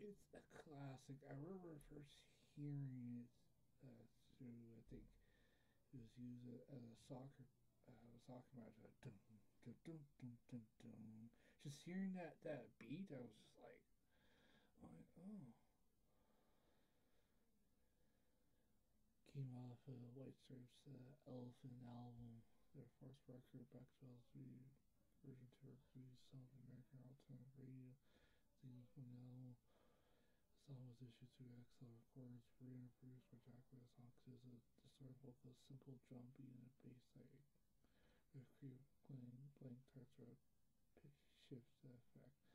it's a classic. I remember first hearing it uh, through, I think it was used as a soccer, uh, a soccer match. Like, dun, dun, dun. Just hearing that, that beat, I was just like, like oh. Came off of White Stripes' uh, Elephant album, their first record, Back to Maxwell's version to review South American alternative radio. The album was issued through XL Records, re-produced by Jack West Hawks is a distorted vocal, simple drum beat and a bass like with creep playing blank touch or pitch shifts effect.